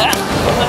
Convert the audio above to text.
¡Ah!